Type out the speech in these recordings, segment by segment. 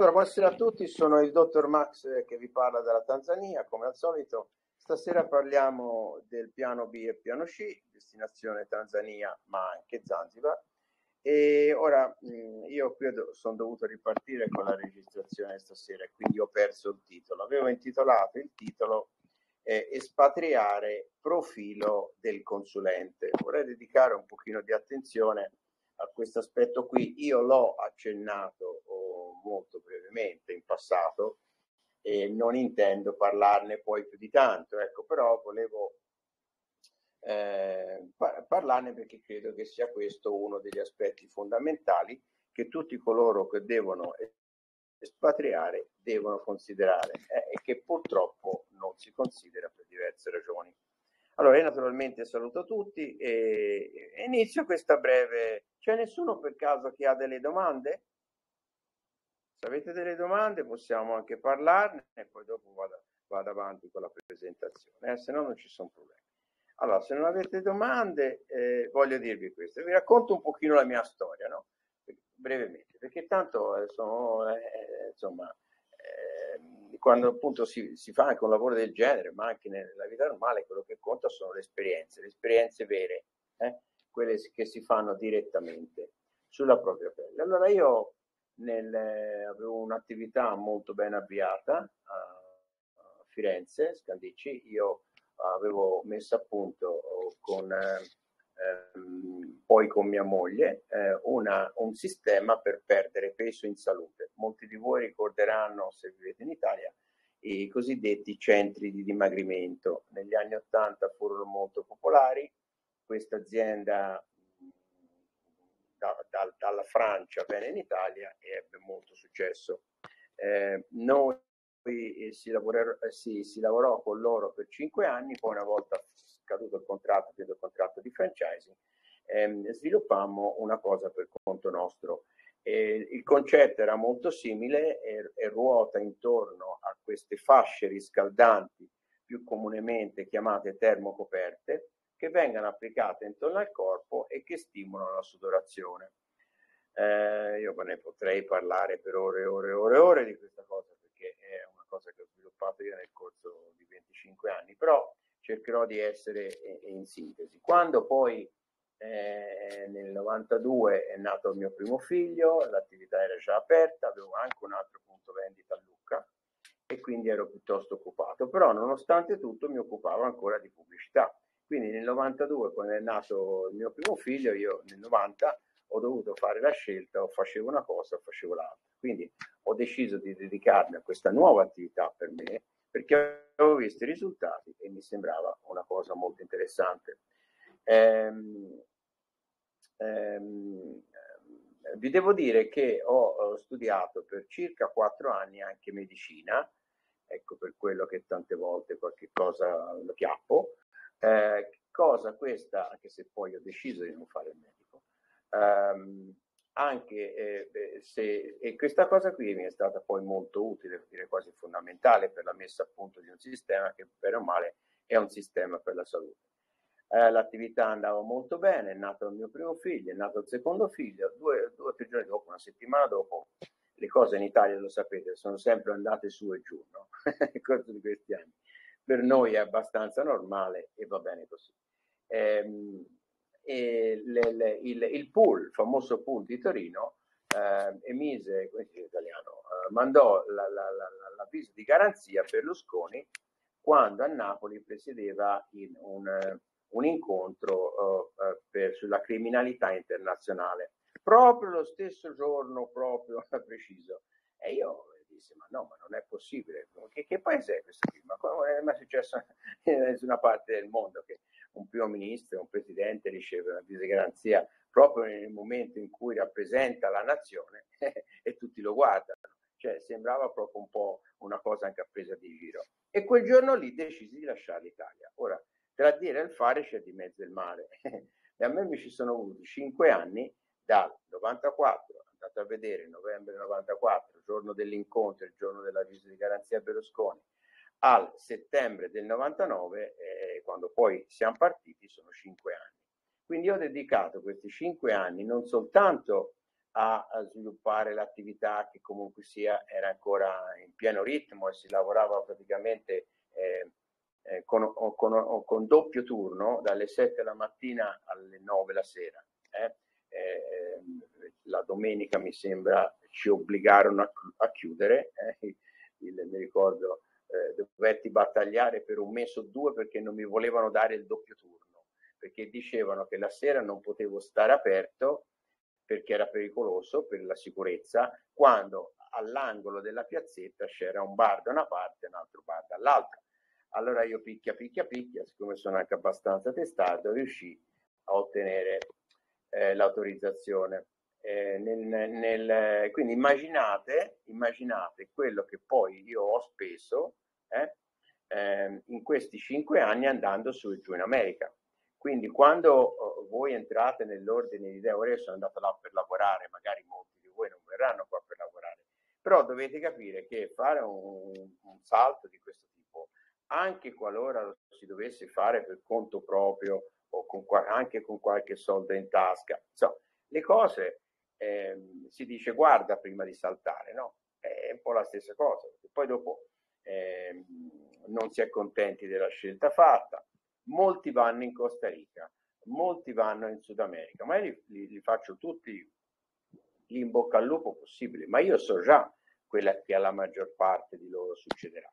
Allora, buonasera a tutti, sono il dottor Max che vi parla dalla Tanzania, come al solito. Stasera parliamo del piano B e piano C, destinazione Tanzania ma anche Zanzibar. E ora io qui sono dovuto ripartire con la registrazione stasera, quindi ho perso il titolo. Avevo intitolato il titolo eh, Espatriare profilo del consulente. Vorrei dedicare un pochino di attenzione a questo aspetto qui. Io l'ho accennato molto brevemente in passato e non intendo parlarne poi più di tanto, ecco, però volevo eh, parlarne perché credo che sia questo uno degli aspetti fondamentali che tutti coloro che devono espatriare devono considerare eh, e che purtroppo non si considera per diverse ragioni. Allora, io naturalmente saluto tutti e, e inizio questa breve. C'è nessuno per caso che ha delle domande? Se avete delle domande possiamo anche parlarne e poi dopo vado, vado avanti con la presentazione, eh? se no non ci sono problemi. Allora, se non avete domande, eh, voglio dirvi questo. Vi racconto un pochino la mia storia, no? brevemente, perché tanto eh, sono, eh, insomma, quando appunto si, si, fa anche un lavoro del genere, ma anche nella vita normale, quello che conta sono le esperienze, le esperienze vere, eh? quelle che si fanno direttamente sulla propria pelle. Allora io nel, avevo un'attività molto ben avviata a, Firenze, Scandicci, io avevo messo a punto con... Eh, ehm, poi con mia moglie, eh, una, un sistema per perdere peso in salute. Molti di voi ricorderanno, se vivete in Italia, i cosiddetti centri di dimagrimento. Negli anni Ottanta furono molto popolari. Questa azienda da, da, dalla Francia venne in Italia e ebbe molto successo. Eh, noi si, lavorò, si, si, lavorò con loro per cinque anni, poi una volta scaduto il contratto, il contratto di franchising, ehm, sviluppammo una cosa per conto nostro. E il concetto era molto simile e, e ruota intorno a queste fasce riscaldanti, più comunemente chiamate termocoperte, che vengono applicate intorno al corpo e che stimolano la sudorazione. Eh, io ne potrei parlare per ore e ore e ore e ore di questa cosa perché è una cosa che ho sviluppato io nel corso di 25 anni, però cercherò di essere in sintesi. Quando poi eh, nel 92 è nato il mio primo figlio, l'attività era già aperta, avevo anche un altro punto vendita a Lucca e quindi ero piuttosto occupato, però nonostante tutto mi occupavo ancora di pubblicità. Quindi nel 92 quando è nato il mio primo figlio, io nel 90 ho dovuto fare la scelta, o facevo una cosa o facevo l'altra. Quindi ho deciso di dedicarmi a questa nuova attività per me perché avevo visto i risultati e mi sembrava una cosa molto interessante. Ehm, ehm, vi devo dire che ho, ho, studiato per circa quattro anni anche medicina, ecco per quello che tante volte qualche cosa lo chiappo, eh, cosa questa, anche se poi ho deciso di non fare il medico, ehm, anche eh, se e questa cosa qui mi è stata poi molto utile, direi quasi fondamentale per la messa a punto di un sistema che per o male è un sistema per la salute eh, l'attività andava molto bene, è nato il mio primo figlio, è nato il secondo figlio, due o tre giorni dopo, una settimana dopo, le cose in Italia, lo sapete, sono sempre andate su e giù, no? nel corso di questi anni. Per noi è abbastanza normale e va bene così. Ehm, e le, le, il, il pool, il famoso pool di Torino, eh, emise, dice in italiano, eh, mandò l'avviso di garanzia per Berlusconi quando a Napoli presiedeva in un un incontro uh, per, sulla criminalità internazionale, proprio lo stesso giorno, proprio preciso. E io dissi, ma no, ma non è possibile, che, che paese è questo qui? Ma come è mai successo in nessuna parte del mondo che un primo ministro, un presidente riceve una garanzia proprio nel momento in cui rappresenta la nazione e tutti lo guardano? Cioè sembrava proprio un po' una cosa anche a di giro. E quel giorno lì decisi di lasciare l'Italia. Ora, tra dire e il fare c'è di mezzo il mare. e a me mi ci sono voluti cinque anni dal 94, andato a vedere novembre 94, giorno dell'incontro, il giorno della visita di garanzia Berlusconi, al settembre del 99, eh, quando poi siamo partiti, sono cinque anni. Quindi ho dedicato questi cinque anni non soltanto a, a, sviluppare l'attività che comunque sia era ancora in pieno ritmo e si lavorava praticamente eh, eh, con, con, con, doppio turno dalle 7 la mattina alle 9 la sera. Eh. La domenica mi sembra ci obbligarono a, a chiudere, eh. il, mi ricordo eh, dovetti battagliare per un mese o due perché non mi volevano dare il doppio turno, perché dicevano che la sera non potevo stare aperto perché era pericoloso per la sicurezza, quando all'angolo della piazzetta c'era un bar da una parte e un altro bar dall'altra. Allora io picchia, picchia, picchia, siccome sono anche abbastanza testato, riuscì a ottenere eh, l'autorizzazione. Eh, nel, nel, quindi immaginate, immaginate quello che poi io ho speso eh, eh, in questi cinque anni andando su e giù in America. Quindi quando oh, voi entrate nell'ordine di idee, ora io sono andato là per lavorare, magari molti di voi non verranno qua per lavorare, però dovete capire che fare un, un salto di questo tipo, anche qualora lo si dovesse fare per conto proprio o con, anche con qualche soldo in tasca, insomma, le cose eh, si dice guarda prima di saltare, no? È un po' la stessa cosa, poi dopo eh, non si è contenti della scelta fatta, molti vanno in Costa Rica, molti vanno in Sud America, ma io li, li faccio tutti in bocca al lupo possibile, ma io so già quella che alla maggior parte di loro succederà.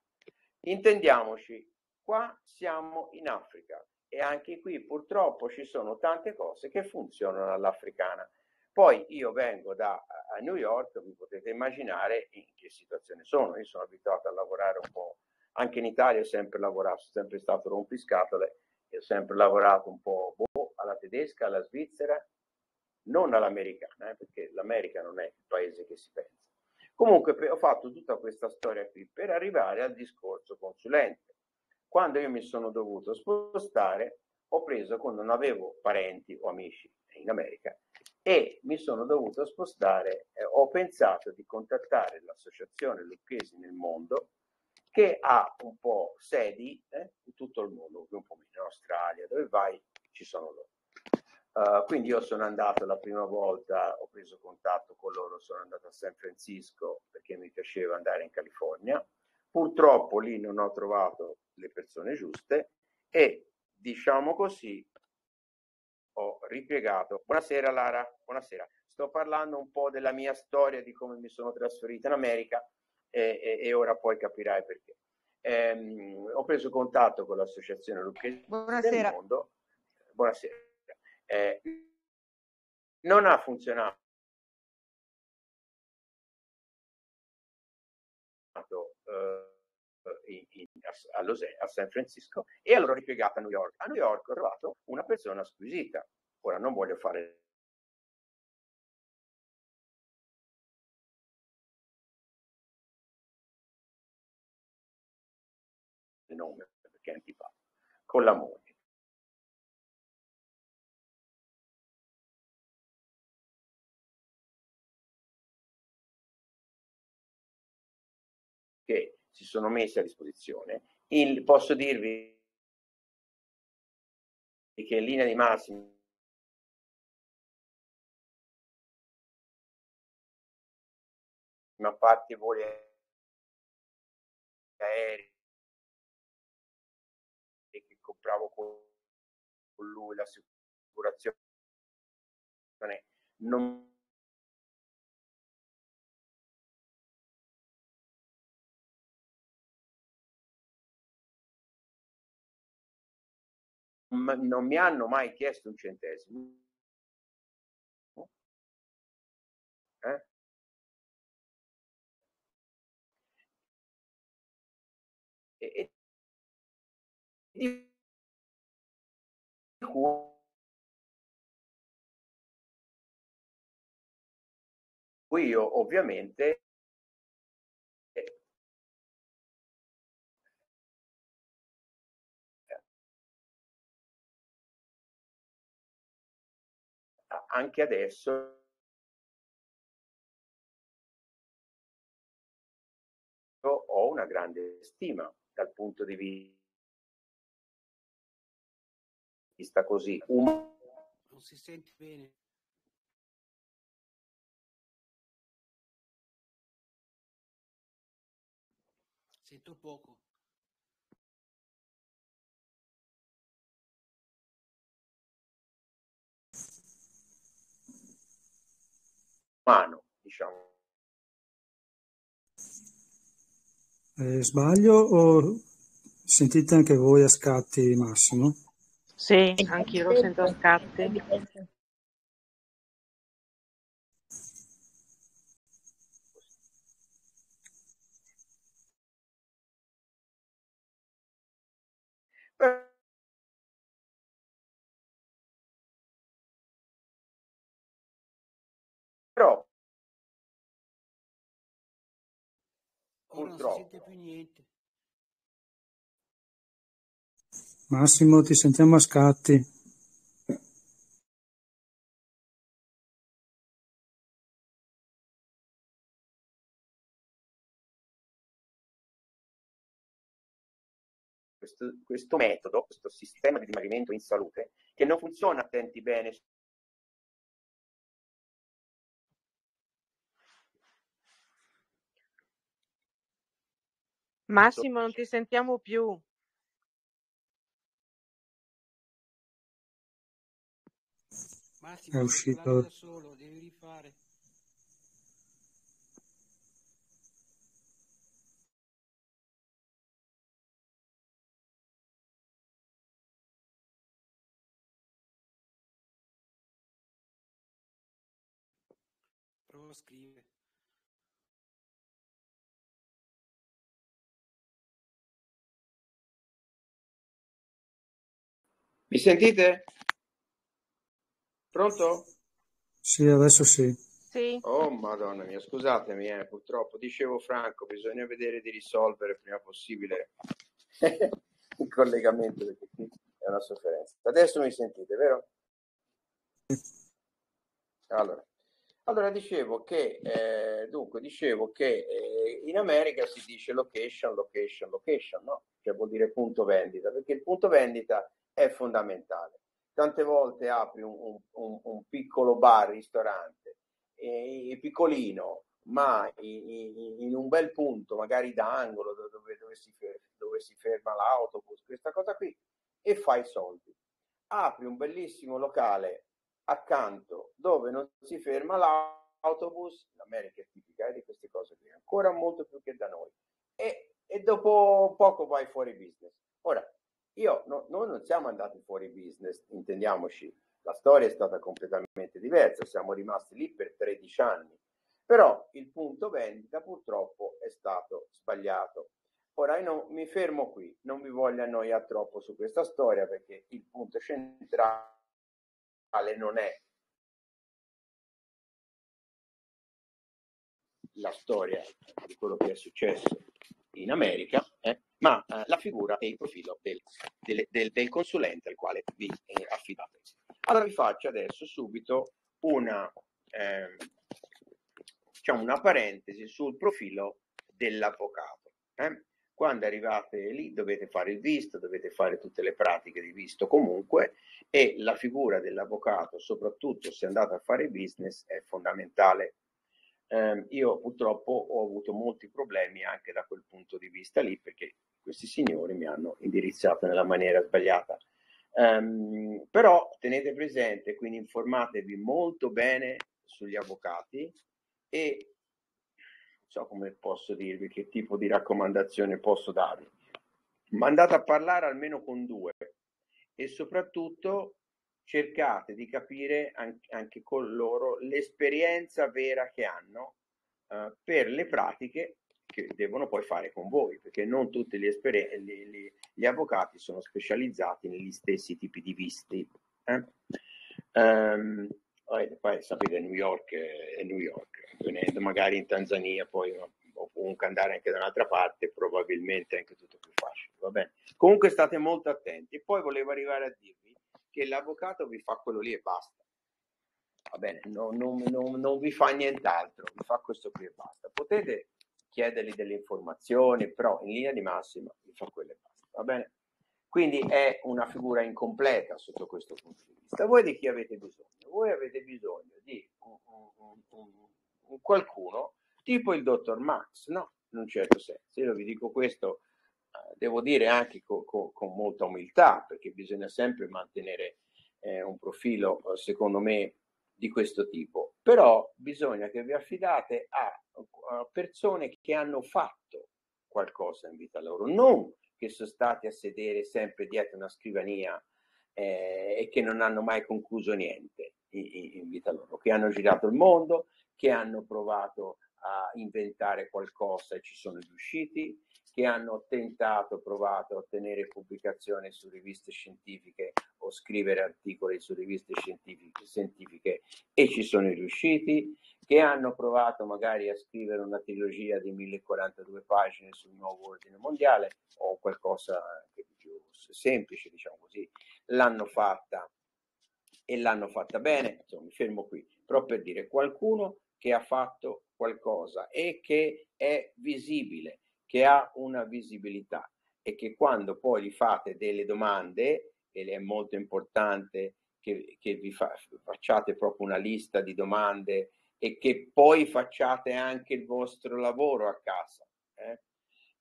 Intendiamoci, qua siamo in Africa e anche qui purtroppo ci sono tante cose che funzionano all'africana. Poi io vengo da New York, vi potete immaginare in che situazione sono. Io sono abituato a lavorare un po', anche in Italia ho sempre lavorato, sono sempre stato rompiscatole ho sempre lavorato un po' boh, alla tedesca, alla svizzera, non all'americana, eh, perché l'America non è il paese che si pensa. Comunque ho fatto tutta questa storia qui per arrivare al discorso consulente. Quando io mi sono dovuto spostare, ho preso quando non avevo parenti o amici in America e mi sono dovuto spostare, eh, ho pensato di contattare l'associazione Lucchesi nel mondo che ha un po' sedi eh, in tutto il mondo, un po' in Australia, dove vai ci sono loro. Uh, quindi io sono andato la prima volta, ho preso contatto con loro, sono andato a San Francisco perché mi piaceva andare in California. Purtroppo lì non ho trovato le persone giuste e diciamo così ho ripiegato. Buonasera Lara, buonasera. Sto parlando un po' della mia storia, di come mi sono trasferito in America e, e, e ora poi capirai perché. Ehm, ho preso contatto con l'associazione Lucchesi del Mondo. Buonasera. Eh, non ha funzionato a, Los, a, San Francisco e allora ho ripiegato a New York. A New York ho trovato una persona squisita. Ora non voglio fare nome perché è antipatico, con la moglie. che si sono messi a disposizione. Il, posso dirvi che in linea di massima a parte voli aerei compravo con lui l'assicurazione non non mi hanno mai chiesto un centesimo. Eh? E, e io ovviamente anche adesso ho una grande stima dal punto di vista così umano. Non si sente bene. Sento poco. Mano, diciamo. Eh, sbaglio o sentite anche voi a scatti, Massimo? Sì, anch'io lo sento a scatti. Però Ora non si purtroppo sente più niente. Massimo, ti sentiamo a scatti. questo, questo metodo, questo sistema di dimagrimento in salute, che non funziona, attenti bene, Massimo, non ti sentiamo più. Massimo, È uscito. da solo, devi rifare. Prova a scrivere. Mi sentite? Pronto? Sì, adesso sì. Sì, Oh madonna mia, scusatemi, eh, purtroppo, dicevo Franco, bisogna vedere di risolvere prima possibile il collegamento perché qui è una sofferenza. Adesso mi sentite, vero? Allora, allora dicevo che, eh, dunque, dicevo che eh, in America si dice location, location, location, no? Cioè vuol dire punto vendita, perché il punto vendita è fondamentale. Tante volte apri un, un- un- piccolo bar, ristorante, eh, piccolino, ma in, in- un bel punto, magari d'angolo, do- dove, dove si dove si ferma l'autobus, questa cosa qui, e fai soldi. Apri un bellissimo locale accanto dove non si ferma l'autobus, l'America è tipica eh, di queste cose qui, ancora molto più che da noi, e, e dopo poco vai fuori business. Ora, io, no- noi non siamo andati fuori business, intendiamoci, la storia è stata completamente diversa, siamo rimasti lì per 13 anni, però il punto vendita purtroppo è stato sbagliato. Ora io mi fermo qui, non vi voglio annoiare troppo su questa storia perché il punto centrale non è la storia di quello che è successo in America, figura e il profilo del, del- del- del consulente al quale vi eh, affidate. Allora vi faccio adesso subito una, ehm, diciamo una parentesi sul profilo dell'avvocato. eh. Quando arrivate lì dovete fare il visto, dovete fare tutte le pratiche di visto comunque e la figura dell'avvocato, soprattutto se andate a fare business, è fondamentale. Ehm, io purtroppo ho avuto molti problemi anche da quel punto di vista lì perché questi signori mi hanno indirizzato nella maniera sbagliata. Ehm, però tenete presente, quindi informatevi molto bene sugli avvocati e non so come posso dirvi, che tipo di raccomandazione posso darvi, ma andate a parlare almeno con due e soprattutto cercate di capire anche, anche con loro l'esperienza vera che hanno eh, per le pratiche che devono poi fare con voi, perché non tutti gli, esperi- gli- gli- gli avvocati sono specializzati negli stessi tipi di visti. eh. Ehm, poi, sapete, New York è New York, venendo magari in Tanzania, poi o comunque andare anche da un'altra parte, probabilmente è anche tutto più facile. Va bene? Comunque state molto attenti. E poi volevo arrivare a dirvi che l'avvocato vi fa quello lì e basta. Va bene, non, non- non- non vi fa nient'altro, vi fa questo qui e basta. Potete chiedergli delle informazioni, però in linea di massima vi fa quello e basta. Va bene? Quindi è una figura incompleta sotto questo punto di vista. Voi di chi avete bisogno? Voi avete bisogno di un, un- un- un- un qualcuno tipo il dottor Max, no? in un certo senso. Io vi dico questo, eh, devo dire anche co- co- con molta umiltà, perché bisogna sempre mantenere eh, un profilo, eh, secondo me, di questo tipo. Però bisogna che vi affidate a persone che hanno fatto qualcosa in vita loro, non che sono stati a sedere sempre dietro una scrivania eh, e che non hanno mai concluso niente in, in vita loro, che hanno girato il mondo, che hanno provato a inventare qualcosa e ci sono riusciti, che hanno tentato, provato a ottenere pubblicazioni su riviste scientifiche o scrivere articoli su riviste scientifiche, scientifiche e ci sono riusciti, che hanno provato magari a scrivere una trilogia di 1042 pagine sul nuovo ordine mondiale o qualcosa di più semplice, diciamo così, l'hanno fatta e l'hanno fatta bene, insomma mi fermo qui, però per dire qualcuno che ha fatto qualcosa e che è visibile, che ha una visibilità e che quando poi gli fate delle domande, ed è molto importante che, che vi fa, facciate proprio una lista di domande e che poi facciate anche il vostro lavoro a casa. Eh?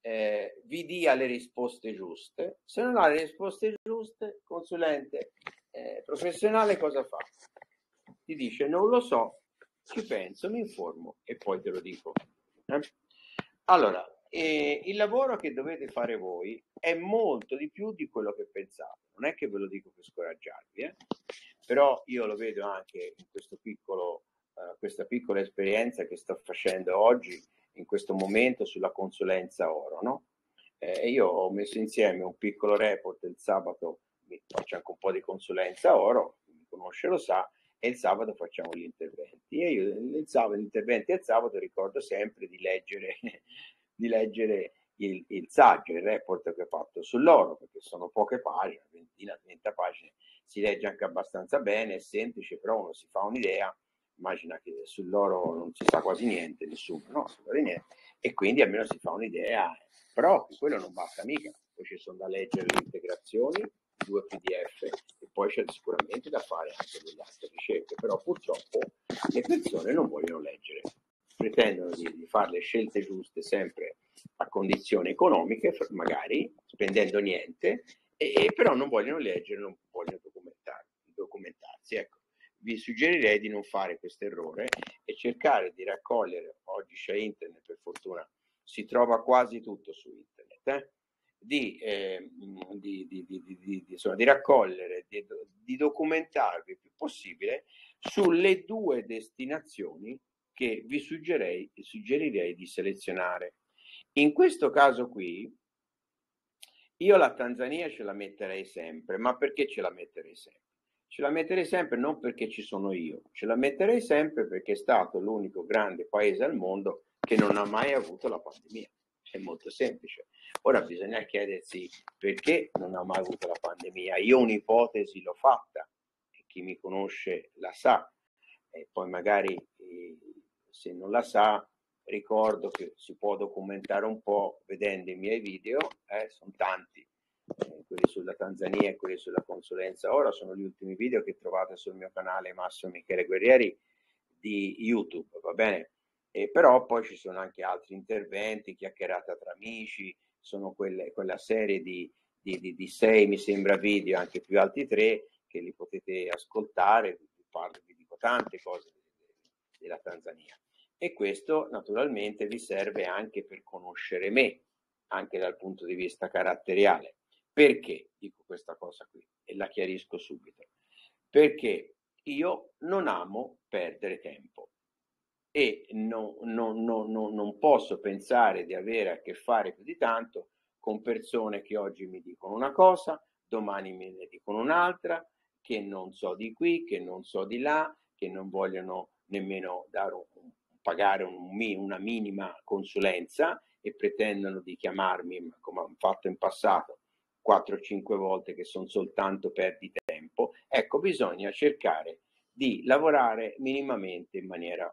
Eh, vi dia le risposte giuste. Se non ha le risposte giuste, consulente eh, professionale cosa fa? Ti dice non lo so, ci penso, mi informo e poi te lo dico. Eh? Allora, eh, il lavoro che dovete fare voi è molto di più di quello che pensate. Non è che ve lo dico per scoraggiarvi, eh? però io lo vedo anche in questo piccolo, uh, questa piccola esperienza che sto facendo oggi, in questo momento, sulla consulenza oro. No? Eh, io ho messo insieme un piccolo report il sabato, faccio anche un po' di consulenza oro, chi mi conosce lo sa, e il sabato facciamo gli interventi. E io il sabato, gli interventi al sabato ricordo sempre di leggere, di leggere il, il, saggio, il report che ho fatto sull'oro, perché sono poche pagine, ventina, 30 pagine, si legge anche abbastanza bene, è semplice, però uno si fa un'idea, immagina che sull'oro non si sa quasi niente, nessuno, no, niente, e quindi almeno si fa un'idea, però quello non basta mica, poi ci sono da leggere le integrazioni, due PDF e poi c'è sicuramente da fare anche delle altre ricerche, però purtroppo le persone non vogliono leggere, pretendono di, di fare le scelte giuste sempre a condizioni economiche, magari spendendo niente, e, e però non vogliono leggere, non vogliono documentar, documentarsi. Ecco, vi suggerirei di non fare questo errore e cercare di raccogliere, oggi c'è internet per fortuna, si trova quasi tutto su internet, eh? Di, eh, di, di, insomma, di, raccogliere, di, documentarvi il più possibile sulle due destinazioni che vi suggerirei, suggerirei di selezionare. In questo caso qui, io la Tanzania ce la metterei sempre, ma perché ce la metterei sempre? Ce la metterei sempre non perché ci sono io, ce la metterei sempre perché è stato l'unico grande paese al mondo che non ha mai avuto la pandemia. È molto semplice. Ora bisogna chiedersi perché non ha mai avuto la pandemia. Io un'ipotesi l'ho fatta e chi mi conosce la sa. E poi magari eh, se non la sa ricordo che si può documentare un po' vedendo i miei video, eh, sono tanti, eh, quelli sulla Tanzania e quelli sulla consulenza ora sono gli ultimi video che trovate sul mio canale Massimo Michele Guerrieri di YouTube, va bene? E però poi ci sono anche altri interventi, chiacchierata tra amici, sono quelle, quella serie di, di, di, di, sei, mi sembra, video, anche più altri tre, che li potete ascoltare, vi, parlo, vi dico tante cose della Tanzania. E questo naturalmente vi serve anche per conoscere me, anche dal punto di vista caratteriale. Perché dico questa cosa qui? E la chiarisco subito. Perché io non amo perdere tempo e non, non, non, non, posso pensare di avere a che fare più di tanto con persone che oggi mi dicono una cosa, domani ne dicono un'altra, che non so di qui, che non so di là, che non vogliono nemmeno un, pagare un, una minima consulenza e pretendono di chiamarmi, come hanno fatto in passato, 4-5 volte che sono soltanto perdi tempo. Ecco, bisogna cercare di lavorare minimamente in maniera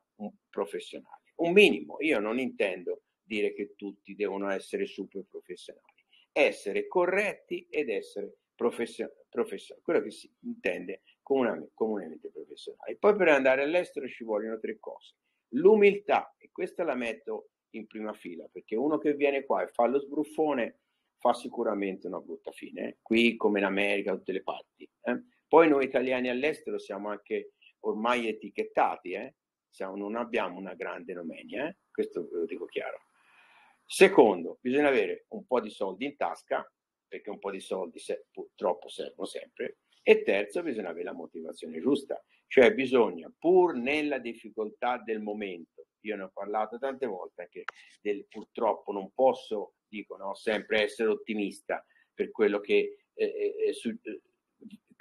professionale. Un minimo, io non intendo dire che tutti devono essere super professionali, essere corretti ed essere professionali, professionali quello che si intende comunemente, comunemente professionali. Poi per andare all'estero ci vogliono tre cose. L'umiltà, e questa la metto in prima fila, perché uno che viene qua e fa lo sbruffone fa sicuramente una brutta fine, eh? qui come in America, tutte le parti. Eh? Poi noi italiani all'estero siamo anche ormai etichettati, eh? siamo, non abbiamo una grande nomenia, eh? questo ve lo dico chiaro. Secondo, bisogna avere un po' di soldi in tasca, perché un po' di soldi se, purtroppo servono sempre. E terzo, bisogna avere la motivazione giusta, cioè bisogna, pur nella difficoltà del momento, io ne ho parlato tante volte, che del, purtroppo non posso, dico no, sempre essere ottimista per quello che eh, eh, eh su, eh,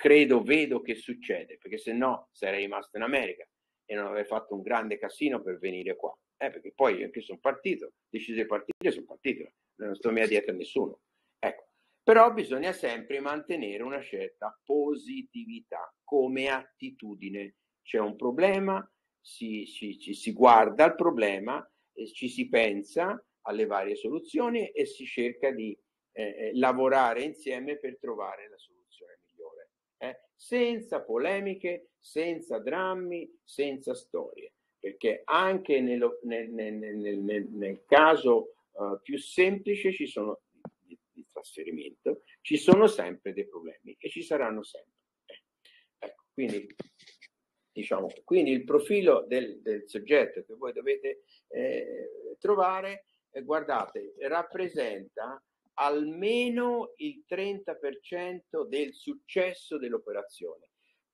credo, vedo che succede, perché se no sarei rimasto in America e non avrei fatto un grande casino per venire qua. Eh, perché poi anche sono partito, deciso di partire, sono partito, non sto mai dietro a nessuno. Ecco. Però bisogna sempre mantenere una certa positività come attitudine. C'è un problema, si, si, ci si guarda al problema, eh, ci si pensa alle varie soluzioni e si cerca di eh, eh, lavorare insieme per trovare la soluzione? Senza polemiche, senza drammi, senza storie, perché anche nel, nel, nel, nel, caso uh, più semplice ci sono di, di, trasferimento, ci sono sempre dei problemi e ci saranno sempre. Eh, ecco, quindi Diciamo. Quindi il profilo del, del, soggetto che voi dovete eh, trovare, eh, guardate, rappresenta almeno il 30% del successo dell'operazione.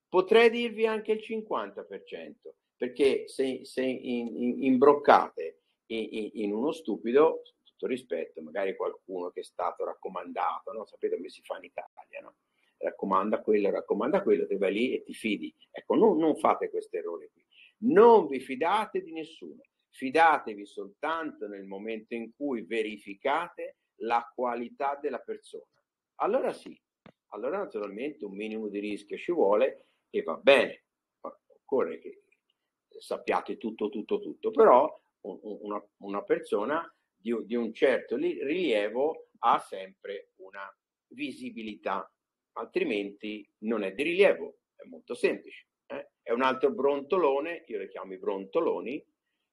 Potrei dirvi anche il 50%, perché se, se in, in, imbroccate in, in, uno stupido, tutto rispetto, magari qualcuno che è stato raccomandato, no? sapete come si fa in Italia, no? raccomanda quello, raccomanda quello, te vai lì e ti fidi. Ecco, non, non fate questo errore qui. Non vi fidate di nessuno, fidatevi soltanto nel momento in cui verificate la qualità della persona. Allora sì, allora naturalmente un minimo di rischio ci vuole e va bene, occorre che sappiate tutto, tutto, tutto, però una, una persona di, di un certo rilievo ha sempre una visibilità altrimenti non è di rilievo, è molto semplice. Eh? È un altro brontolone, io le chiamo i brontoloni,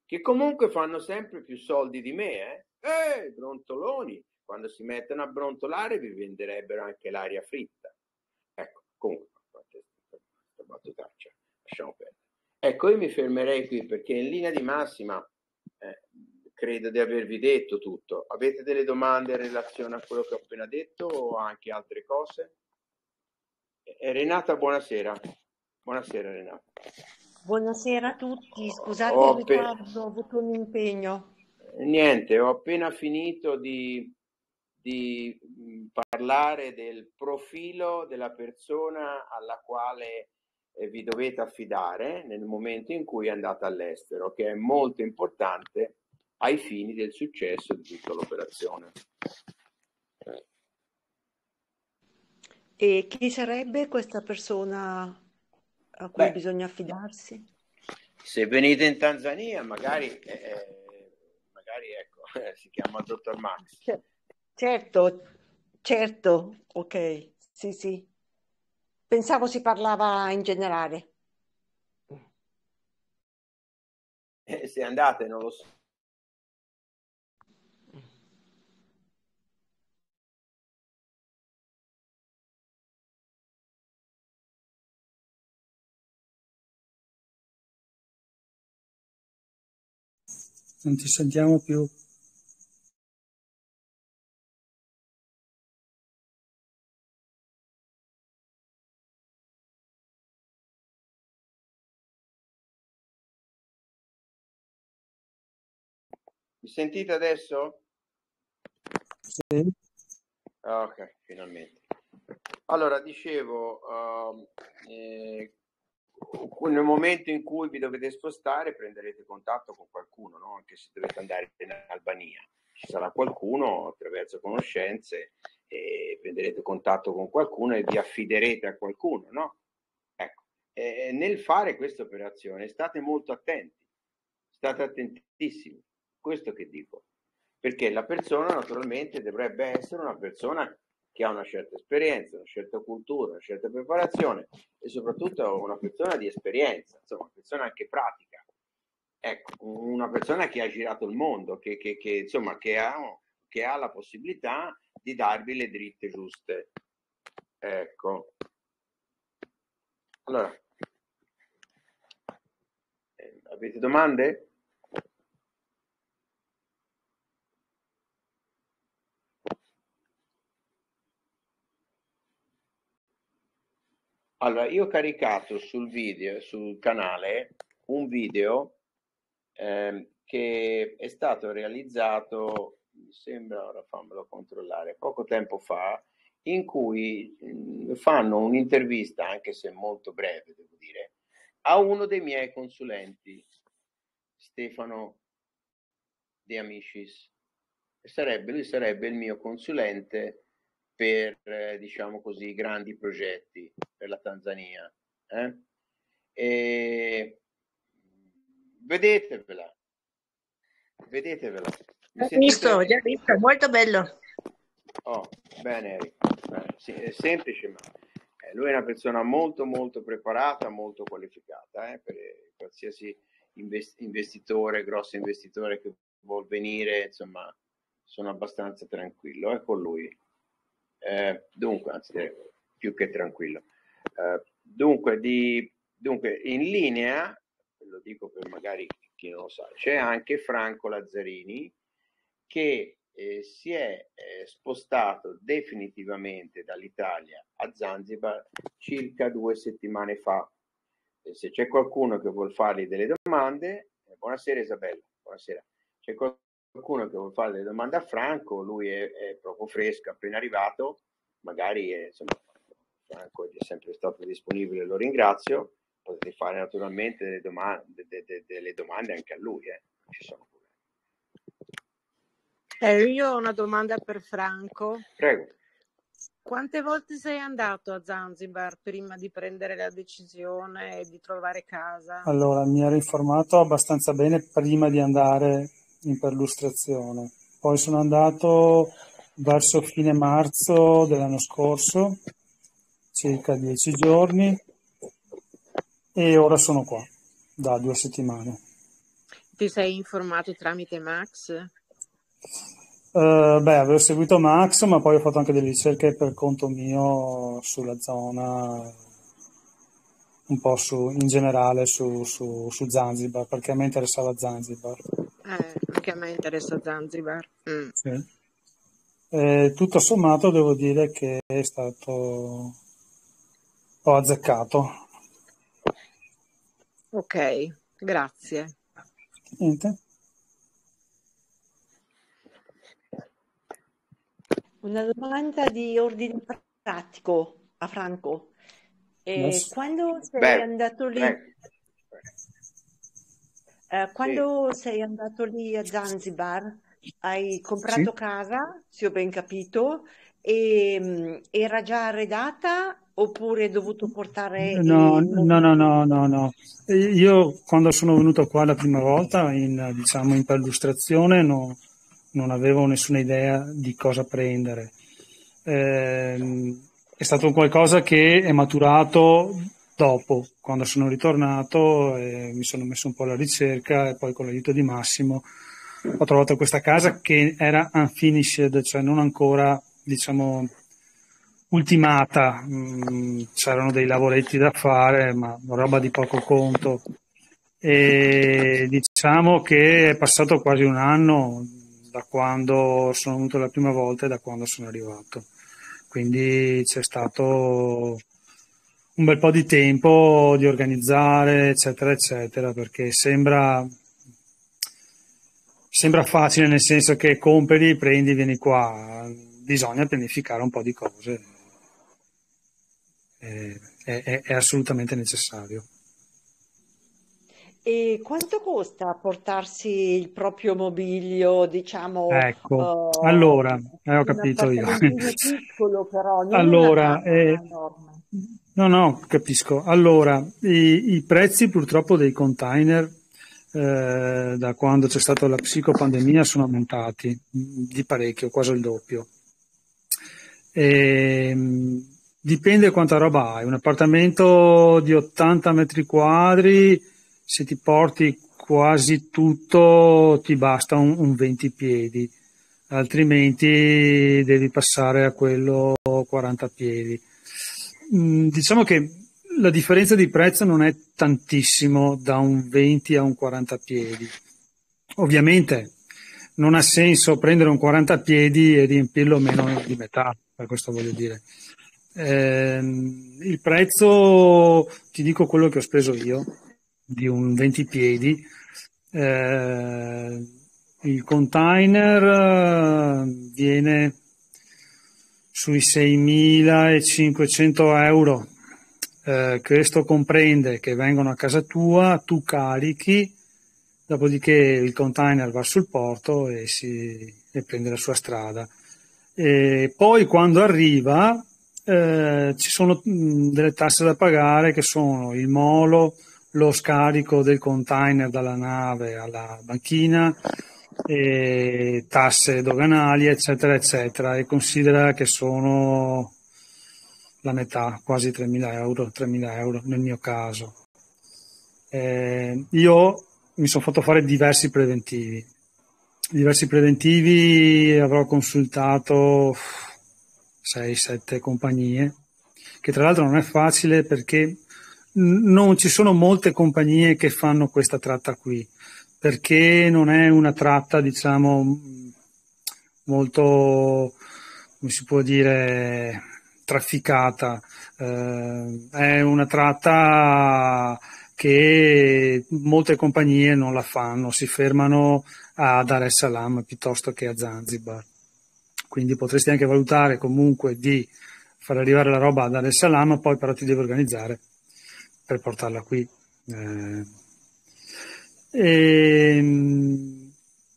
che comunque fanno sempre più soldi di me. Eh, eh brontoloni, quando si mettono a brontolare vi venderebbero anche l'aria fritta. Ecco, comunque, questa battutaccia, lasciamo perdere. Ecco, io mi fermerei qui perché in linea di massima eh, credo di avervi detto tutto. Avete delle domande in relazione a quello che ho appena detto o anche altre cose? Eh, Renata, buonasera. Buonasera Renata. Buonasera a tutti, scusate ho il ritardo, ho avuto un impegno. Niente, ho appena finito di, di parlare del profilo della persona alla quale eh, vi dovete affidare nel momento in cui andate all'estero, che è molto importante ai fini del successo di tutta l'operazione. E chi sarebbe questa persona a cui Beh, bisogna affidarsi? se venite in Tanzania, magari, eh, eh magari ecco, si chiama dottor Max. Certo, certo, ok, sì, sì. Pensavo si parlava in generale. Eh, se andate, non lo so. Non ti sentiamo più. Mi sentite adesso? Sì. Ok, finalmente. Allora, dicevo, uh, eh, nel momento in cui vi dovete spostare prenderete contatto con qualcuno, no? anche se dovete andare in Albania. Ci sarà qualcuno attraverso conoscenze e prenderete contatto con qualcuno e vi affiderete a qualcuno. No? Ecco. E nel fare questa operazione state molto attenti, state attentissimi, questo che dico, perché la persona naturalmente dovrebbe essere una persona che ha una certa esperienza, una certa cultura, una certa preparazione e soprattutto una persona di esperienza, insomma, una persona anche pratica. ecco, una persona che ha girato il mondo, che, che, che insomma, che ha, che ha la possibilità di darvi le dritte giuste. Ecco. Allora, eh, avete domande? Allora, io ho caricato sul video, sul canale, un video eh, che è stato realizzato, mi sembra, ora fammelo controllare, poco tempo fa, in cui mh, mm, fanno un'intervista, anche se molto breve, devo dire, a uno dei miei consulenti, Stefano De Amicis. Sarebbe, lui sarebbe il mio consulente per, eh, diciamo così, grandi progetti per la Tanzania. Eh? E vedetevela, vedetevela. Visto, ho già visto, molto bello. Oh, bene sì, è semplice, ma eh, lui è una persona molto molto preparata, molto qualificata eh, per qualsiasi invest- investitore, grosso investitore che vuol venire, insomma, sono abbastanza tranquillo, è con lui. Eh, dunque, anzi, più che tranquillo. Eh, dunque, di, dunque, in linea, lo dico per magari chi non lo sa, c'è anche Franco Lazzarini che eh, si è eh, spostato definitivamente dall'Italia a Zanzibar circa due settimane fa. E se c'è qualcuno che vuole fargli delle domande, eh, buonasera Isabella, buonasera. C'è qualcuno qualcuno che vuole fare delle domande a Franco, lui è, è proprio fresco, appena arrivato, magari è, insomma, Franco è sempre stato disponibile, lo ringrazio, potete fare naturalmente delle domande, de, de, delle domande anche a lui, eh. ci sono. Eh, io ho una domanda per Franco. Prego. Quante volte sei andato a Zanzibar prima di prendere la decisione di trovare casa? Allora, mi ero informato abbastanza bene prima di andare in perlustrazione. Poi sono andato verso fine marzo dell'anno scorso, circa dieci giorni, e ora sono qua da due settimane. Ti sei informato tramite Max? Uh, beh, avevo seguito Max, ma poi ho fatto anche delle ricerche per conto mio sulla zona, un po' su, in generale su, su, su Zanzibar, perché a me interessava Zanzibar. Eh, anche a me interessa Zanzibar. Mm. Sì. Eh, tutto sommato devo dire che è stato ho azzeccato. Ok, grazie. Niente. Una domanda di ordine pratico a Franco. Eh, Yes. quando sei Beh, andato lì, prego. Eh, Sì. quando sei andato lì a Zanzibar, hai comprato Sì. casa, se ho ben capito, e mh, era già arredata oppure hai dovuto portare No, il no, no, no, no, no. Eh, Io quando sono venuto qua la prima volta in, diciamo, in perlustrazione no- non avevo nessuna idea di cosa prendere. Ehm, è stato qualcosa che è maturato dopo, quando sono ritornato e mi sono messo un po' alla ricerca e poi con l'aiuto di Massimo ho trovato questa casa che era unfinished, cioè non ancora, diciamo, ultimata. Mm, c'erano dei lavoretti da fare, ma roba di poco conto. E diciamo che è passato quasi un anno da quando sono venuto la prima volta e da quando sono arrivato. Quindi c'è stato un bel po' di tempo di organizzare, eccetera, eccetera, perché sembra, sembra facile nel senso che compri, prendi, vieni qua. Bisogna pianificare un po' di cose. È, è- è assolutamente necessario. E quanto costa portarsi il proprio mobilio, diciamo, Ecco, eh, allora, eh, ho capito io. piccolo però, Allora, eh. No, no, capisco. Allora, i, i prezzi purtroppo dei container eh, da quando c'è stata la psicopandemia sono aumentati di parecchio, quasi il doppio. Ehm, dipende quanta roba hai. Un appartamento di 80 metri quadri, se ti porti quasi tutto ti basta un, un 20 piedi, altrimenti devi passare a quello 40 piedi. Mm, diciamo che la differenza di prezzo non è tantissimo da un 20 a un 40 piedi. Ovviamente non ha senso prendere un 40 piedi e riempirlo meno di metà, per questo voglio dire. Eh, il prezzo, ti dico quello che ho speso io, di un 20 piedi. Eh, il container eh, viene sui 6.500 euro. Eh, questo comprende che vengono a casa tua, tu carichi, dopodiché il container va sul porto e, si, e prende la sua strada. E poi quando arriva eh, ci sono delle tasse da pagare che sono il molo, lo scarico del container dalla nave alla banchina, e tasse doganali, eccetera, eccetera, e considera che sono la metà, quasi 3.000 euro, 3.000 euro nel mio caso. Eh, io mi sono fatto fare diversi preventivi. Diversi preventivi avrò consultato 6-7 compagnie, che tra l'altro non è facile perché non ci sono molte compagnie che fanno questa tratta qui, perché non è una tratta, diciamo, molto, come si può dire, trafficata. Eh, è una tratta che molte compagnie non la fanno, si fermano a Dar es Salaam piuttosto che a Zanzibar. Quindi potresti anche valutare comunque di far arrivare la roba a Dar es Salaam, poi però ti devi organizzare per portarla qui. Eh, e, ehm,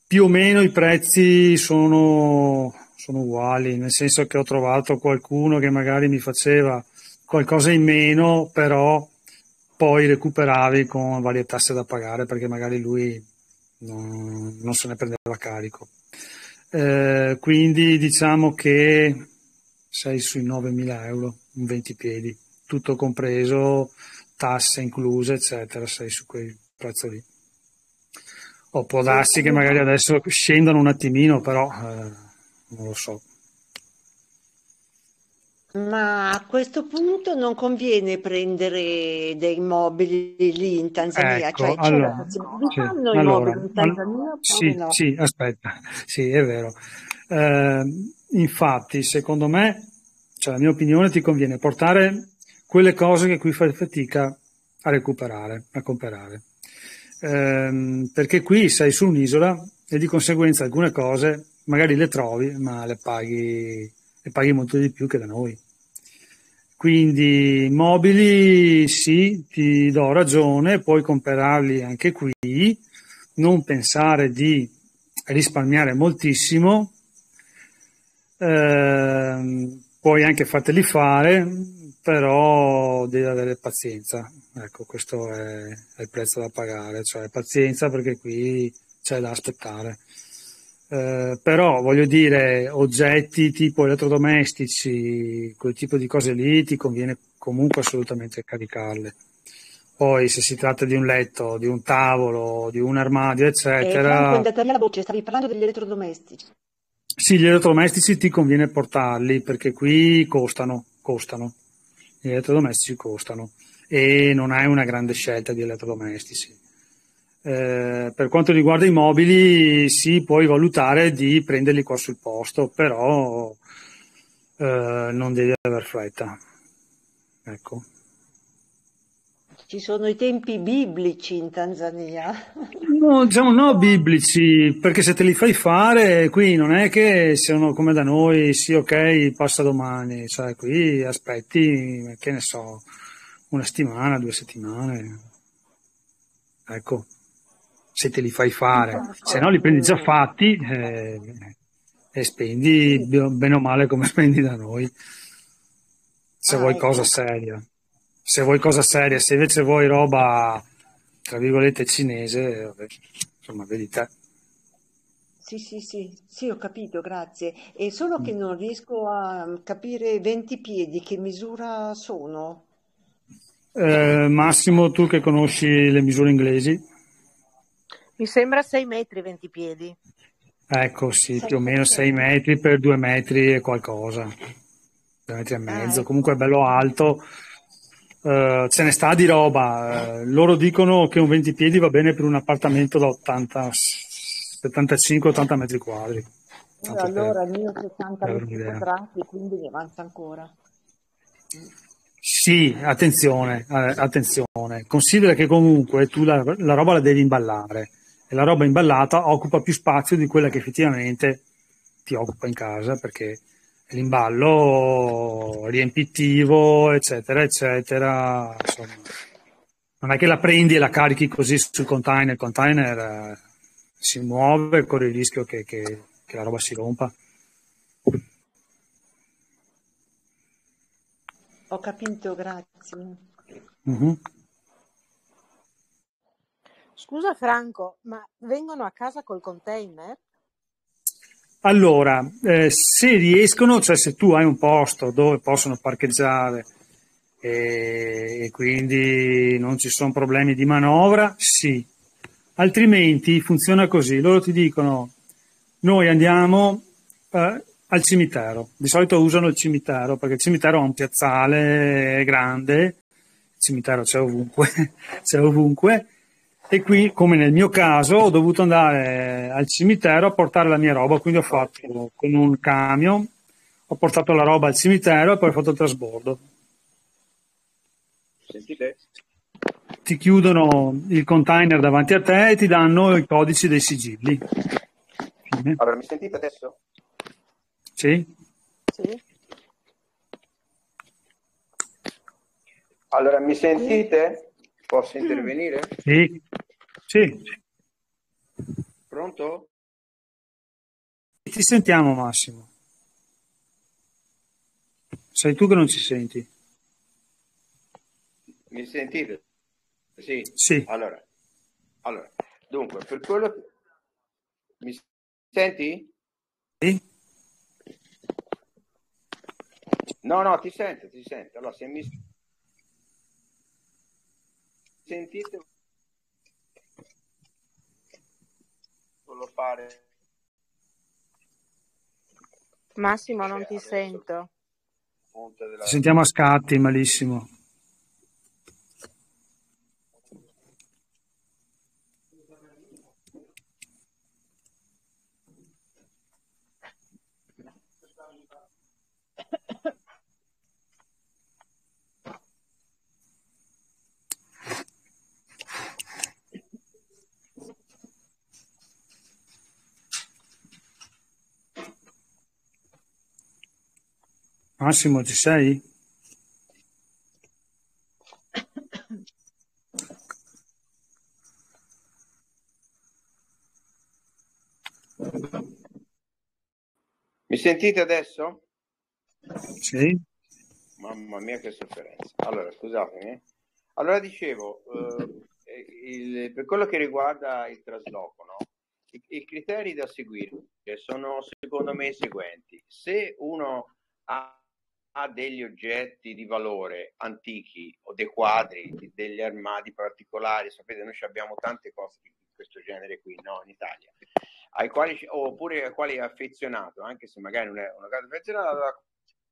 più o meno i prezzi sono, sono uguali, nel senso che ho trovato qualcuno che magari mi faceva qualcosa in meno, però poi recuperavi con varie tasse da pagare perché magari lui non, non se ne prendeva carico. Eh, quindi diciamo che sei sui 9.000 euro, un 20 piedi, tutto compreso, tasse incluse, eccetera, sei su quel prezzo lì. O può darsi che magari adesso scendano un attimino, però eh, non lo so. Ma a questo punto non conviene prendere dei mobili lì in Tanzania, Ecco, cioè allora, sì, fanno i allora, mobili in Tanzania sì, no? sì, aspetta, sì, è vero. Eh, infatti, secondo me, cioè la mia opinione, ti conviene portare quelle cose che qui fai fatica a recuperare, a comprare. Ehm, perché qui sei su un'isola e di conseguenza alcune cose magari le trovi, ma le paghi, le paghi molto di più che da noi. Quindi mobili sì, ti do ragione, puoi comprarli anche qui, non pensare di risparmiare moltissimo, ehm, puoi anche farteli fare, però devi avere pazienza. Ecco, questo è, è il prezzo da pagare, cioè pazienza perché qui c'è da aspettare. Eh, però voglio dire, oggetti tipo elettrodomestici, quel tipo di cose lì ti conviene comunque assolutamente caricarle. Poi se si tratta di un letto, di un tavolo, di un armadio, E Franco, eccetera, indagami alla voce, stavi parlando degli elettrodomestici. sì, gli elettrodomestici ti conviene portarli perché qui costano, costano. Gli elettrodomestici costano e non hai una grande scelta di elettrodomestici. Eh, per quanto riguarda i mobili, sì, puoi valutare di prenderli qua sul posto, però eh, non devi aver fretta. Ecco. Ci sono i tempi biblici in Tanzania. No, diciamo no biblici, perché se te li fai fare qui non è che siano come da noi, sì ok, passa domani, cioè qui aspetti, che ne so, una settimana, due settimane, ecco, se te li fai fare, se no li prendi già fatti eh, e spendi bene o male come spendi da noi, se Ah, vuoi cosa ecco. seria. Se vuoi cosa seria, se invece vuoi roba, tra virgolette, cinese, vabbè, insomma, vedi te. Sì, sì, sì, sì, ho capito, grazie. È solo che Mm. non riesco a capire 20 piedi che misura sono. Eh, Massimo, tu che conosci le misure inglesi, Mi sembra 6 metri 20 piedi. Ecco, sì, più o meno 6 metri per 2 metri e qualcosa, 2 metri e Ah, mezzo, ecco. comunque è bello alto. Eh, ce ne sta di roba. Eh, loro dicono che un 20 piedi va bene per un appartamento da 80, 75-80 metri quadri. Io per, allora il mio 60 per avere metri quadrati, quindi mi avanza ancora. Sì, attenzione, eh, attenzione. Considera che comunque tu la, la roba la devi imballare e la roba imballata occupa più spazio di quella che effettivamente ti occupa in casa perché l'imballo riempitivo, eccetera, eccetera. Insomma, non è che la prendi e la carichi così sul container, il container eh, si muove e corre il rischio che, che- che la roba si rompa. Ho capito, grazie. Mhm. Scusa Franco, ma vengono a casa col container? Allora, eh, se riescono, cioè se tu hai un posto dove possono parcheggiare e, e quindi non ci sono problemi di manovra, sì. Altrimenti funziona così, loro ti dicono noi andiamo eh, al cimitero, di solito usano il cimitero perché il cimitero ha un piazzale grande, il cimitero c'è ovunque, c'è ovunque e qui, come nel mio caso, ho dovuto andare al cimitero a portare la mia roba, quindi ho fatto con un camion, ho portato la roba al cimitero e poi ho fatto il trasbordo. Sentite? Ti chiudono il container davanti a te e ti danno i codici dei sigilli. Fine. Allora, mi sentite adesso? Sì? Sì. Allora, mi sentite? Posso intervenire? Sì? Sì. Pronto? Ti sentiamo Massimo. Sei tu che non ci senti. Mi sentite? Sì. Sì. Allora, allora, dunque, per quello che... Mi senti? Sì? No, no, ti sento, ti sento. Allora, se mi sentite, volevo fare... Massimo, non ti Adesso- sento. Ti sentiamo a scatti, malissimo. Massimo, ci sei? Mi sentite adesso? Sì? Mamma mia che sofferenza. Allora, scusatemi. Allora dicevo, eh, il- per quello che riguarda il trasloco, no? I, i criteri da seguire sono secondo me i seguenti. Se uno ha, ha degli oggetti di valore antichi o dei quadri, degli armadi particolari, sapete, noi abbiamo tante cose di questo genere qui, no? In Italia, ai quali, oppure ai quali è affezionato, anche se magari non è una casa affezionata,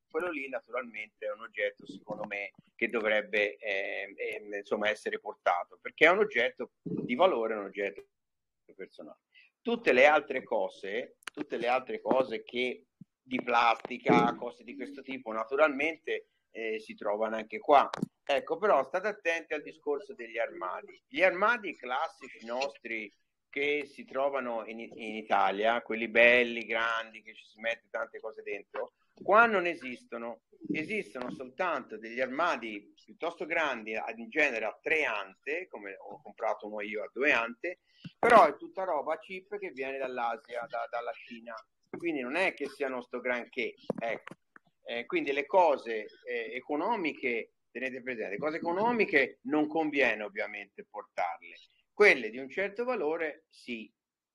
quello lì naturalmente è un oggetto secondo me che dovrebbe eh, eh, insomma essere portato perché è un oggetto di valore, un oggetto personale. Tutte le altre cose, tutte le altre cose che di plastica, cose di questo tipo, naturalmente eh, si trovano anche qua. Ecco, però state attenti al discorso degli armadi. Gli armadi classici nostri che si trovano in, in Italia, quelli belli, grandi, che ci si mette tante cose dentro, qua non esistono. Esistono soltanto degli armadi piuttosto grandi, in genere a tre ante, come ho comprato uno io a due ante, però è tutta roba cheap che viene dall'Asia, da- dalla Cina. Quindi non è che siano sto granché. Ecco. Eh, quindi le cose eh, economiche, tenete presente, le cose economiche non conviene ovviamente portarle. Quelle di un certo valore sì.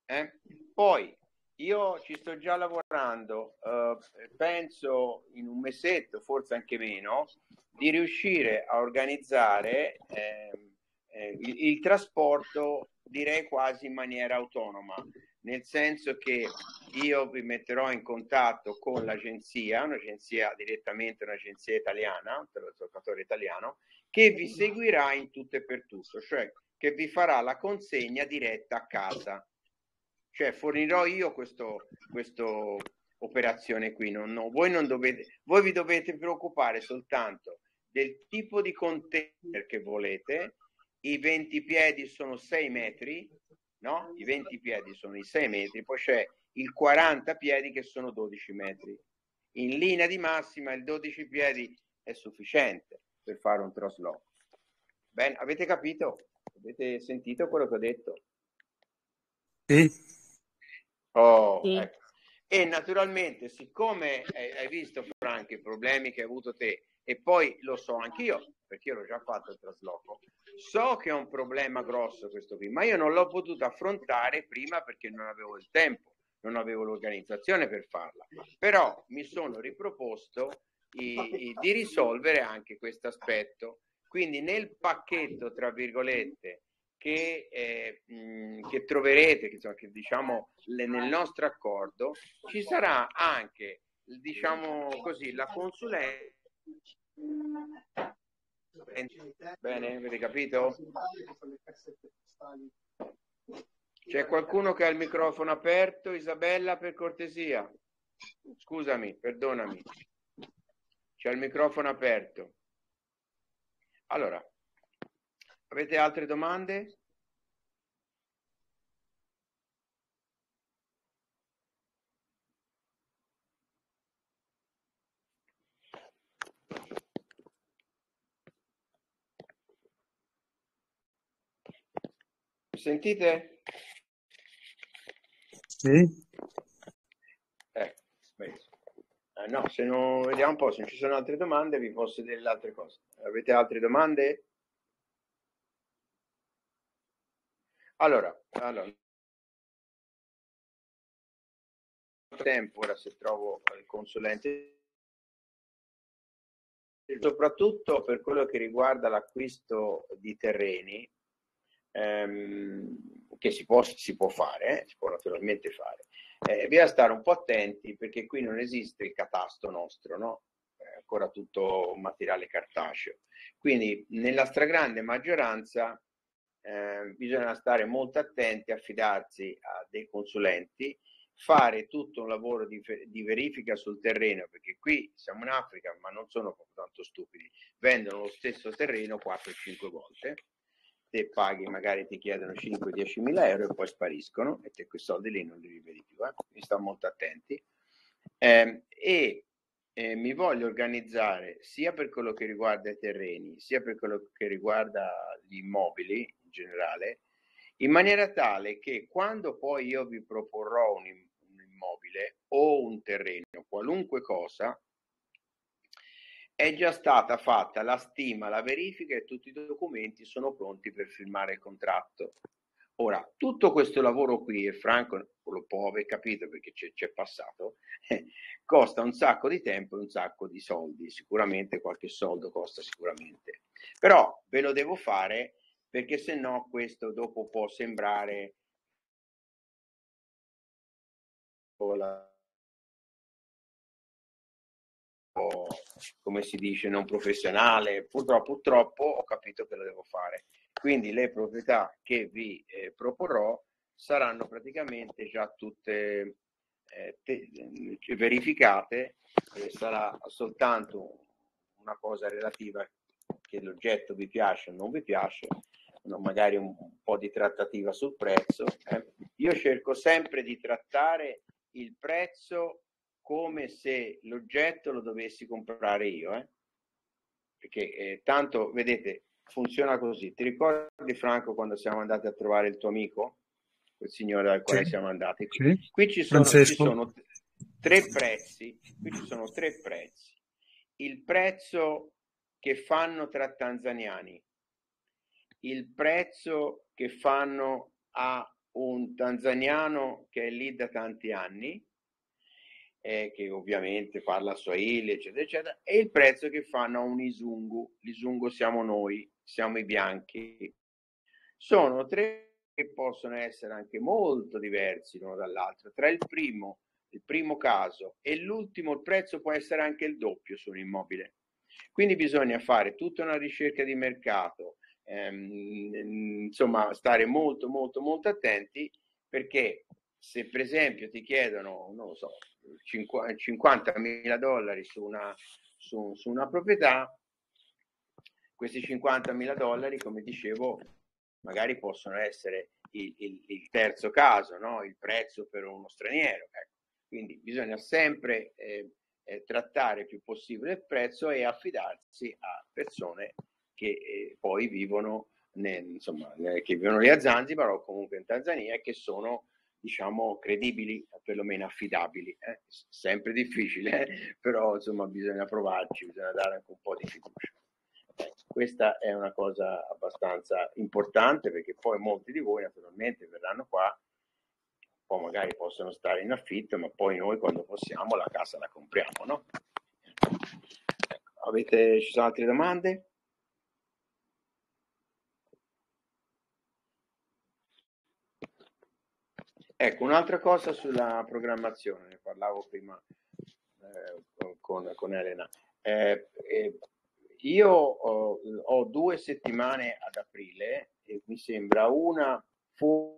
eh. Poi io ci sto già lavorando, eh, penso in un mesetto, forse anche meno, di riuscire a organizzare ehm, eh, il, il trasporto direi quasi in maniera autonoma, nel senso che io vi metterò in contatto con l'agenzia, un'agenzia direttamente un'agenzia italiana, un telegiocatore italiano, che vi seguirà in tutto e per tutto, cioè che vi farà la consegna diretta a casa. Cioè fornirò io questo, questo operazione qui, non, no, voi non dovete, voi vi dovete preoccupare soltanto del tipo di container che volete, i 20 piedi sono 6 metri, no? I 20 piedi sono i 6 metri, poi c'è il 40 piedi che sono 12 metri. In linea di massima il 12 piedi è sufficiente per fare un trasloco. Bene, avete capito? Avete sentito quello che ho detto? Sì. Oh, Sì. ecco. E naturalmente, siccome hai, hai visto Frank i problemi che hai avuto te, e poi lo so anch'io, perché io l'ho già fatto il trasloco, so che è un problema grosso questo qui, ma io non l'ho potuto affrontare prima perché non avevo il tempo, non avevo l'organizzazione per farla. Però mi sono riproposto i- i- di risolvere anche questo aspetto. Quindi nel pacchetto, tra virgolette, che, eh, mh, che troverete, che, insomma, che diciamo le- nel nostro accordo, ci sarà anche, diciamo così, la consulenza. Bene, avete capito? C'è qualcuno che ha il microfono aperto? Isabella, per cortesia. Scusami, perdonami. C'è il microfono aperto. Allora, avete altre domande? Sentite? Sì. Beh, eh, no, se non vediamo un po', se non ci sono altre domande vi posso dire altre cose. Avete altre domande? Allora, allora, tempo ora se trovo il consulente soprattutto per quello che riguarda l'acquisto di terreni ehm, che si può, si può fare, eh, si può naturalmente fare. Eh, bisogna stare un po' attenti perché qui non esiste il catasto nostro, no? È ancora tutto materiale cartaceo. Quindi nella stragrande maggioranza eh, bisogna stare molto attenti, affidarsi a dei consulenti, fare tutto un lavoro di, di, verifica sul terreno, perché qui siamo in Africa, ma non sono tanto stupidi, vendono lo stesso terreno 4-5 volte, te paghi, magari ti chiedono 5-10 mila euro e poi spariscono e te quei soldi lì non li rivedi più, eh? quindi sta molto attenti. Eh, e eh, mi voglio organizzare sia per quello che riguarda i terreni, sia per quello che riguarda gli immobili in generale, in maniera tale che quando poi io vi proporrò un, un immobile o un terreno, qualunque cosa, è già stata fatta la stima, la verifica e tutti i documenti sono pronti per firmare il contratto. Ora, tutto questo lavoro qui, e Franco lo può aver capito perché c'è, c'è passato, eh, costa un sacco di tempo e un sacco di soldi, sicuramente qualche soldo costa sicuramente. Però ve lo devo fare perché se no questo dopo può sembrare la, come si dice non professionale purtroppo, purtroppo ho capito che lo devo fare quindi le proprietà che vi eh, proporrò saranno praticamente già tutte eh, te, verificate e sarà soltanto una cosa relativa che l'oggetto vi piace o non vi piace magari un, po' di trattativa sul prezzo. Eh. Io cerco sempre di trattare il prezzo come se l'oggetto lo dovessi comprare io, eh. perché eh, tanto vedete funziona così. Ti ricordi Franco quando siamo andati a trovare il tuo amico, quel signore dal quale sì. siamo andati? Sì. Qui ci sono, ci sono tre prezzi, qui ci sono tre prezzi. Il prezzo che fanno tra tanzaniani, il prezzo che fanno a un tanzaniano che è lì da tanti anni, eh, che ovviamente parla Swahili, eccetera, eccetera, e il prezzo che fanno a un Isungu. L'Isungu siamo noi, siamo i bianchi. Sono tre possono essere anche molto diversi l'uno dall'altro. Tra il primo, il primo caso e l'ultimo, il prezzo può essere anche il doppio su un immobile. Quindi bisogna fare tutta una ricerca di mercato, ehm, insomma, stare molto, molto, molto attenti perché se per esempio ti chiedono, non lo so, 50 mila dollari su una, su, su una proprietà, questi 50 mila dollari, come dicevo, magari possono essere il, il, il terzo caso, no? il prezzo per uno straniero. Ecco. Quindi bisogna sempre eh, eh, trattare il più possibile il prezzo e affidarsi a persone che eh, poi vivono, nel, insomma, nel, che vivono lì a Zanzibar o comunque in Tanzania e che sono diciamo credibili, perlomeno affidabili. Eh? Sempre difficile, eh? però insomma bisogna provarci, bisogna dare anche un po' di fiducia. Eh, questa è una cosa abbastanza importante perché poi molti di voi naturalmente verranno qua, poi magari possono stare in affitto, ma poi noi quando possiamo la casa la compriamo, no? Ecco, avete, ci sono altre domande? Ecco, un'altra cosa sulla programmazione, ne parlavo prima eh, con, con, Elena. Eh, eh, io ho, ho, due settimane ad aprile e mi sembra una fuori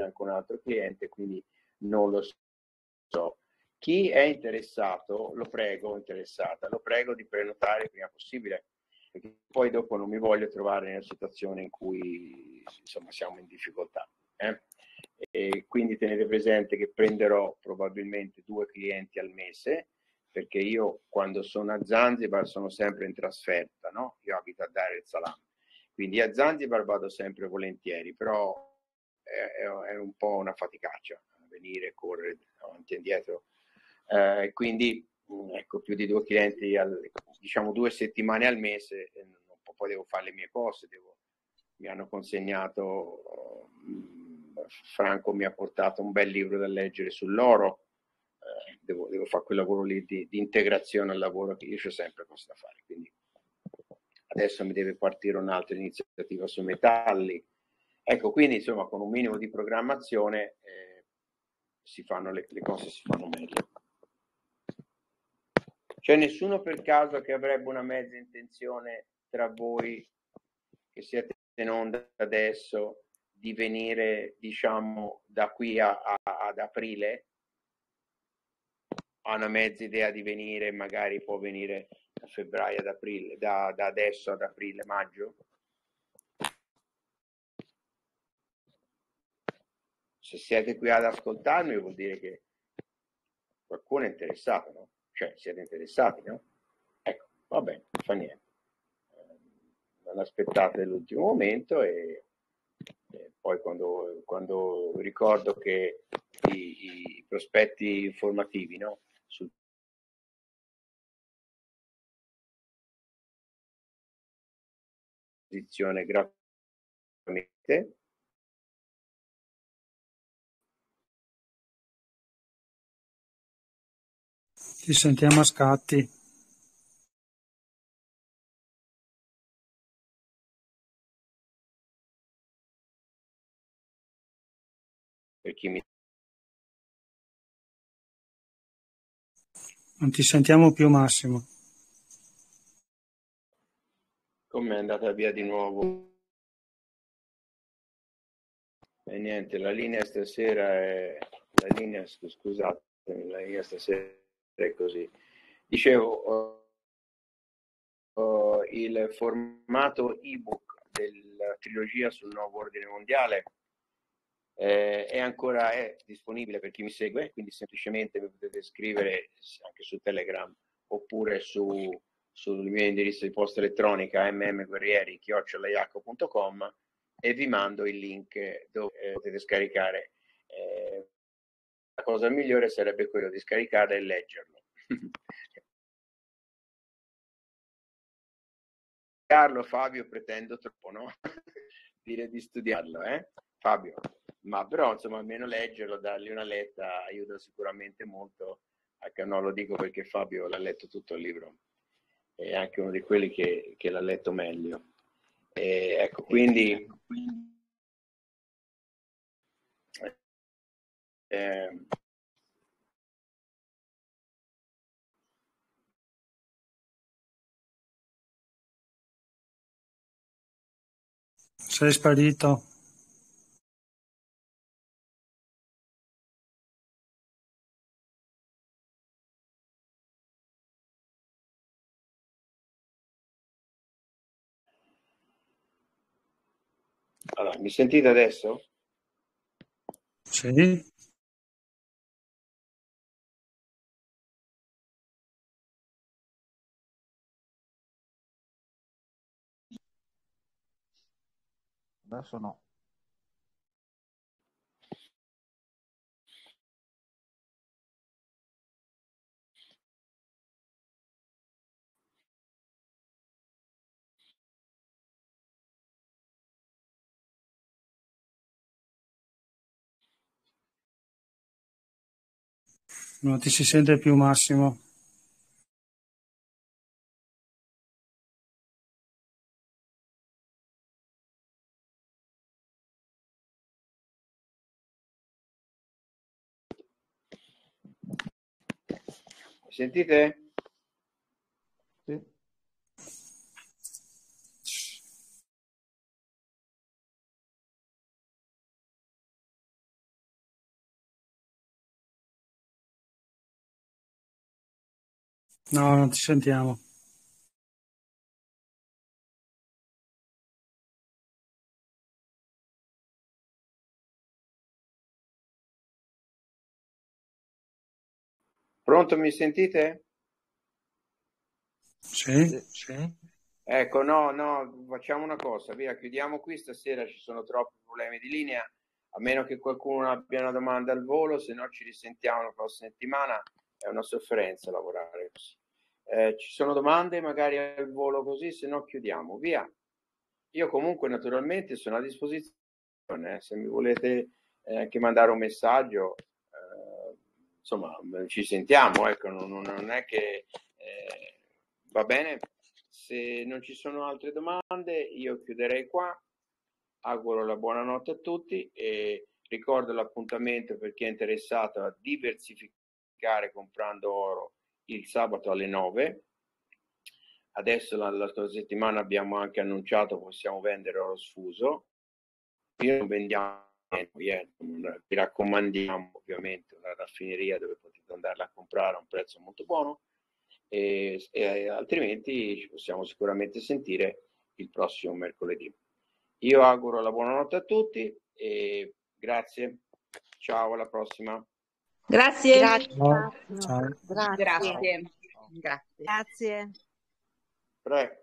anche un altro cliente, quindi non lo so. Chi è interessato, lo prego, interessata, lo prego di prenotare il prima possibile perché poi dopo non mi voglio trovare nella situazione in cui insomma, siamo in difficoltà. Eh? E quindi tenete presente che prenderò probabilmente due clienti al mese, perché io quando sono a Zanzibar sono sempre in trasferta, no? io abito a Dar es Salaam, quindi a Zanzibar vado sempre volentieri, però è, è un po' una faticaccia venire, correre avanti e indietro. Eh, quindi ecco, più di due clienti, al, diciamo due settimane al mese, poi devo fare le mie cose, devo, mi hanno consegnato, Franco mi ha portato un bel libro da leggere sull'oro, eh, devo, devo, fare quel lavoro lì di, di, integrazione al lavoro che io ho sempre cose da fare, quindi adesso mi deve partire un'altra iniziativa sui metalli. Ecco, quindi insomma con un minimo di programmazione eh, si fanno le, le cose si fanno meglio. C'è nessuno per caso che avrebbe una mezza intenzione tra voi che siete in onda adesso di venire, diciamo, da qui a, a, ad aprile? Ha una mezza idea di venire, magari può venire da febbraio ad aprile, da, da adesso ad aprile, maggio? Se siete qui ad ascoltarmi vuol dire che qualcuno è interessato, no? Cioè, siete interessati, no? Ecco, va bene, fa niente. Non aspettate l'ultimo momento e, e poi quando, quando, ricordo che i, i prospetti informativi, no? Sul posizione gratuitamente Ti sentiamo a scatti. Per chi mi... Non ti sentiamo più Massimo. Come è andata via di nuovo? E niente, la linea stasera è... La linea, scusate, la linea stasera così. Dicevo, uh, il formato ebook della trilogia sul nuovo ordine mondiale eh, è ancora è disponibile per chi mi segue, quindi semplicemente potete scrivere anche su Telegram oppure su, sul mio indirizzo di posta elettronica mmguerrieri.com e vi mando il link dove eh, potete scaricare eh, la cosa migliore sarebbe quello di scaricarlo e leggerlo. Carlo, Fabio, pretendo troppo, no? Dire di studiarlo, eh? Fabio, ma però insomma almeno leggerlo, dargli una letta aiuta sicuramente molto, anche no lo dico perché Fabio l'ha letto tutto il libro, è anche uno di quelli che, che l'ha letto meglio. E, ecco, quindi eh, Sei sparito. allora, mi sentite adesso? Sì. Adesso no. Non ti si sente più Massimo. Sentite? Sì. No, non ti sentiamo. Pronto, mi sentite? Sì? Sì. Ecco, no, no, facciamo una cosa, via, chiudiamo qui, stasera ci sono troppi problemi di linea, a meno che qualcuno abbia una domanda al volo, se no ci risentiamo la prossima settimana, è una sofferenza lavorare così. Eh, ci sono domande magari al volo così, se no chiudiamo, via. Io comunque naturalmente sono a disposizione, eh, se mi volete eh, anche mandare un messaggio, insomma, ci sentiamo, ecco, non, non è che eh, va bene. Se non ci sono altre domande, io chiuderei qua. Auguro la buonanotte a tutti e ricordo l'appuntamento per chi è interessato a diversificare comprando oro il sabato alle 9. Adesso la, la settimana abbiamo anche annunciato possiamo vendere oro sfuso. Io non vendiamo niente, vi raccomandiamo ovviamente una raffineria dove potete andarla a comprare a un prezzo molto buono e, e altrimenti ci possiamo sicuramente sentire il prossimo mercoledì. Io auguro la buonanotte a tutti e grazie. Ciao, alla prossima. Grazie. Grazie. Ciao. Ciao. Grazie. Grazie. Grazie. Grazie. Prego.